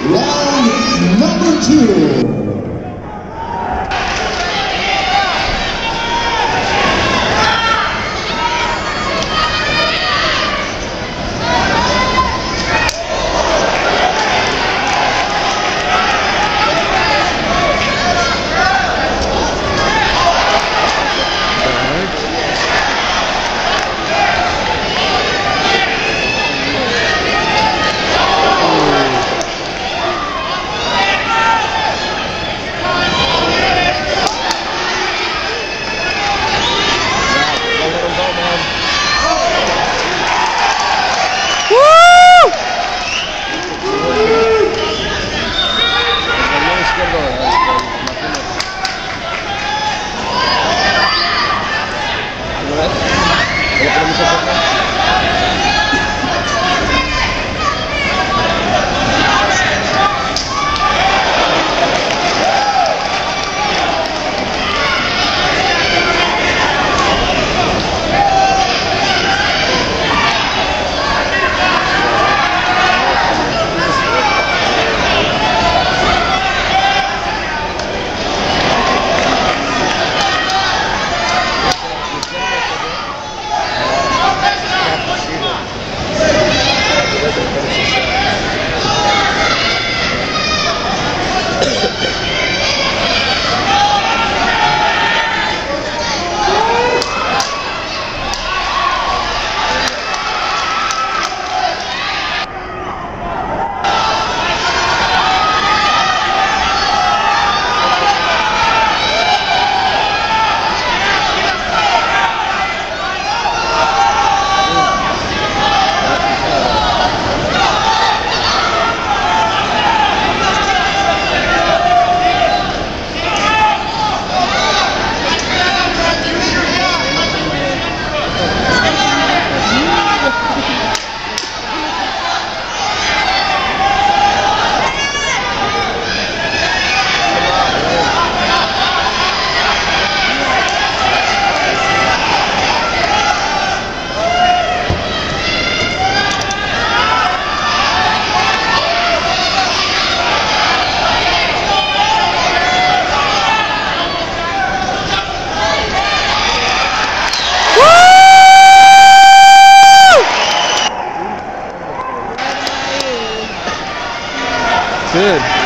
Round number two. Good.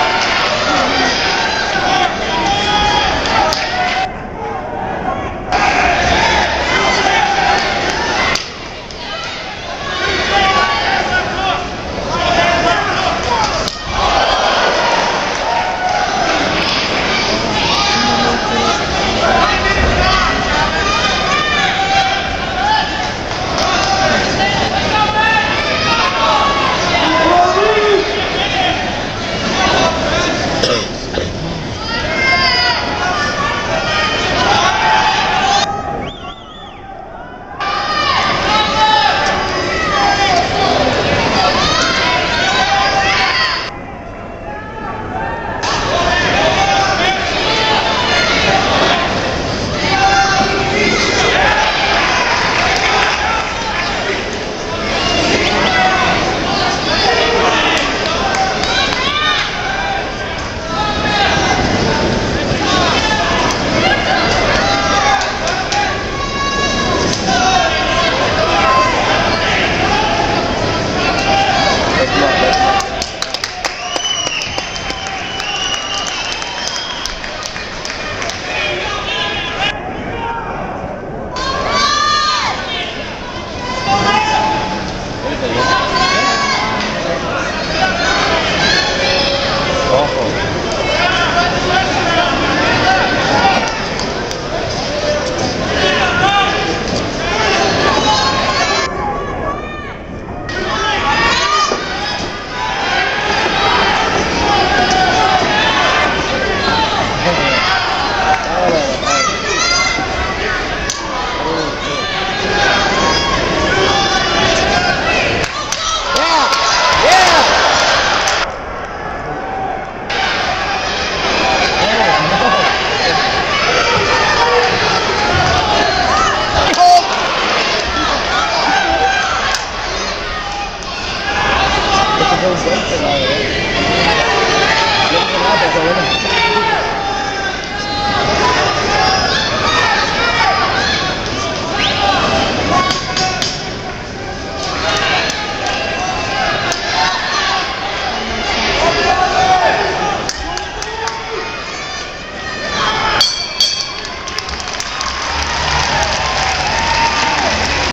fuerte, la.